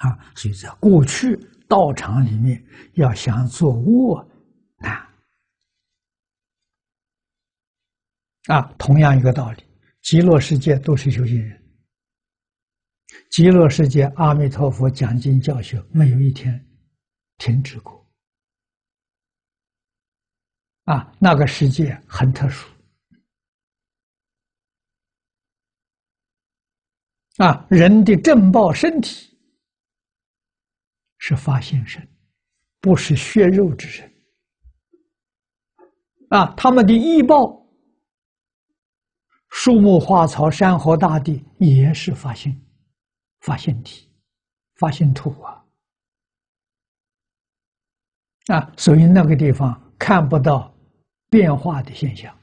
啊所以在过去道场里面，要想做卧难啊。同样一个道理，极乐世界都是修行人。极乐世界，阿弥陀佛讲经教学，没有一天停止过。啊，那个世界很特殊。啊，人的正报身体是发现身，不是血肉之身。啊，他们的异报，树木花草山河大地也是发现。发现体，发现土啊，啊，所以那个地方看不到变化的现象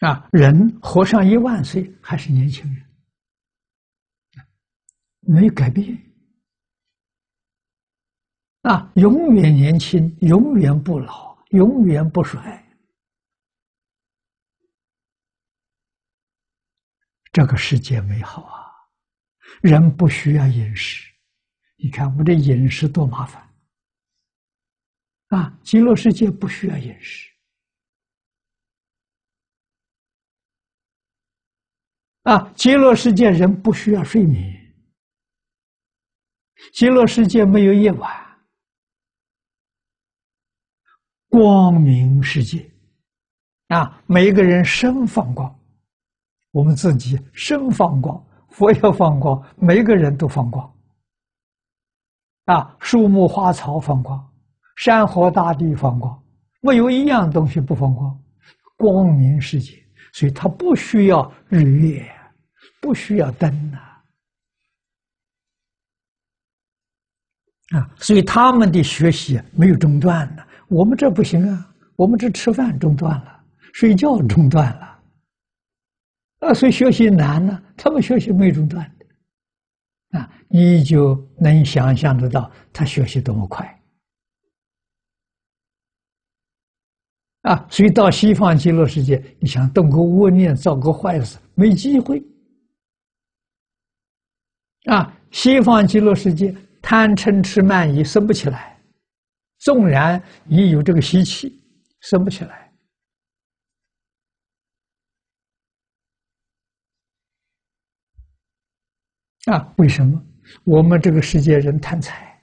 啊，人活上一万岁还是年轻人，没改变啊，永远年轻，永远不老，永远不衰。这个世界美好啊，人不需要饮食。你看我们这饮食多麻烦啊！极乐世界不需要饮食啊！极乐世界人不需要睡眠，极乐世界没有夜晚，光明世界啊！每一个人身放光。我们自己身放光，佛要放光，每个人都放光。啊，树木花草放光，山河大地放光，没有一样东西不放光，光明世界，所以它不需要日月，不需要灯呐。啊，啊所以他们的学习没有中断的，我们这不行啊，我们这吃饭中断了，睡觉中断了。啊，所以学习难呢，他们学习没中断的，啊，你就能想象得到他学习多么快，啊，所以到西方极乐世界，你想动个恶念、造个坏事，没机会，啊，西方极乐世界贪嗔痴慢疑生不起来，纵然你有这个习气，生不起来。啊，为什么我们这个世界人贪财？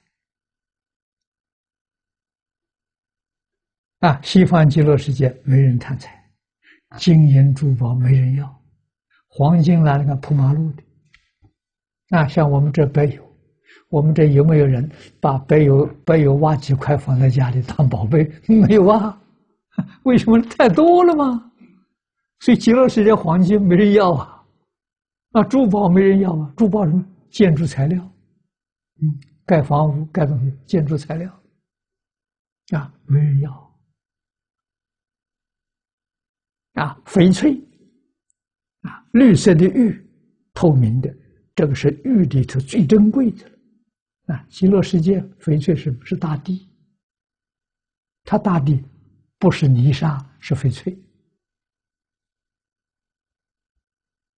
啊，西方极乐世界没人贪财，金银珠宝没人要，黄金来了个铺马路的。啊，像我们这白油，我们这有没有人把白油白油挖几块放在家里当宝贝？没有啊，为什么太多了吗？所以极乐世界黄金没人要啊。啊，珠宝没人要啊！珠宝什么建筑材料？嗯，盖房屋、盖东西，建筑材料啊，没人要。啊，翡翠啊，绿色的玉，透明的，这个是玉里头最珍贵的啊，极乐世界翡翠是是大地，它大地不是泥沙，是翡翠。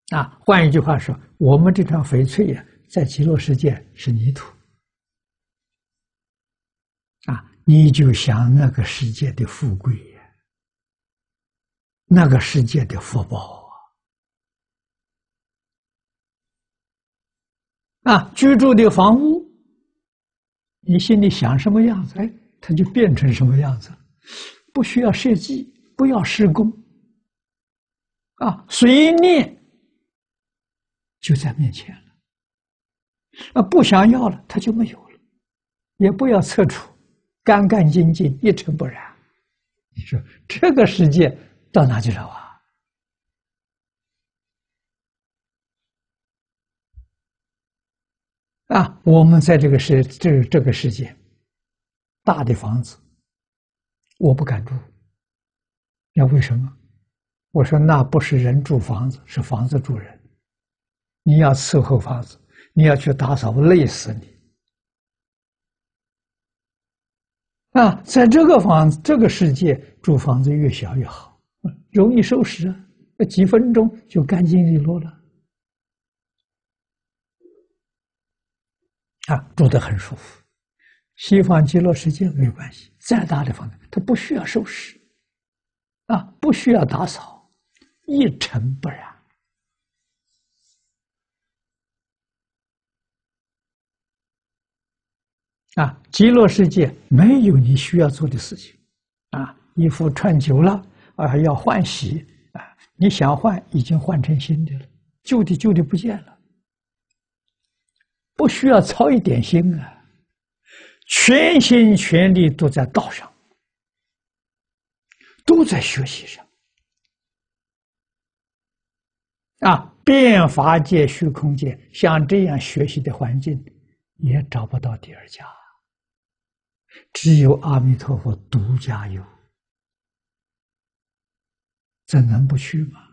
啊，换一句话说，我们这条翡翠呀，在极乐世界是泥土。啊，你就想那个世界的富贵呀，那个世界的福报啊，啊，居住的房屋，你心里想什么样子，哎，它就变成什么样子，不需要设计，不要施工，啊，随念。就在面前了，啊，不想要了，他就没有了，也不要测除，干干净净，一尘不染。你说这个世界到哪去找啊？啊，我们在这个世这这个世界，大的房子，我不敢住。要为什么？我说那不是人住房子，是房子住人。你要伺候房子，你要去打扫，累死你！啊，在这个房子、这个世界住房子越小越好，容易收拾啊，那几分钟就干净利落了。啊，住得很舒服。西方极乐世界没有关系，再大的房子，它不需要收拾，啊，不需要打扫，一尘不染。啊，极乐世界没有你需要做的事情，啊，衣服穿久了啊要换洗啊，你想换已经换成新的了，旧的旧的不见了，不需要操一点心啊，全心全力都在道上，都在学习上，啊，变法界、虚空界像这样学习的环境，也找不到第二家。只有阿弥陀佛独家有，怎能不去吗？